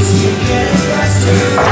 Just to get faster.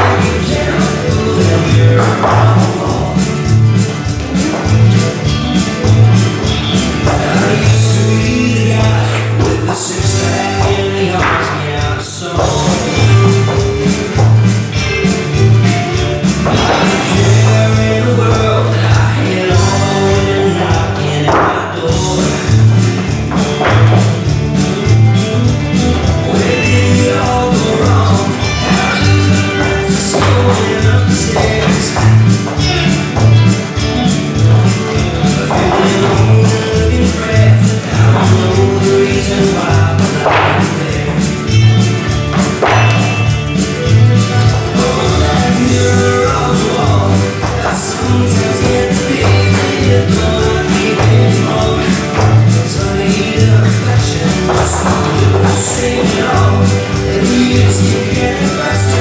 Christmas